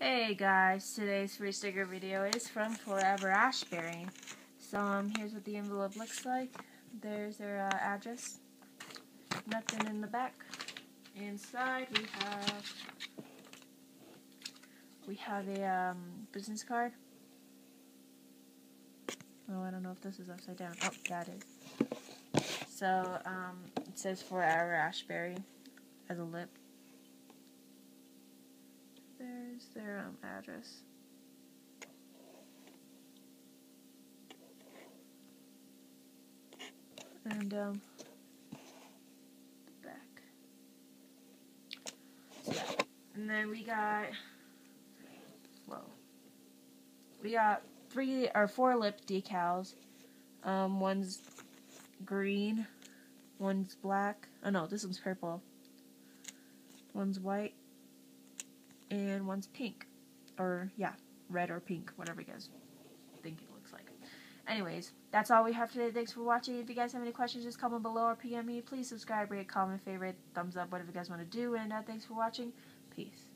Hey guys, today's free sticker video is from Forever Ashbury. So um, here's what the envelope looks like. There's their uh, address. Nothing in the back. Inside we have we have a um, business card. Oh, I don't know if this is upside down. Oh, that is. So um, it says Forever Ashbury as a lip. There's their um, address. And um, back. And then we got, well, we got three or four lip decals. Um, one's green, one's black. Oh no, this one's purple. One's white, and one's pink. Or, yeah, red or pink, whatever you guys think it looks like. Anyways, that's all we have today. Thanks for watching. If you guys have any questions, just comment below or PM me. Please subscribe, rate, comment, favorite, thumbs up, whatever you guys want to do. And uh, thanks for watching. Peace.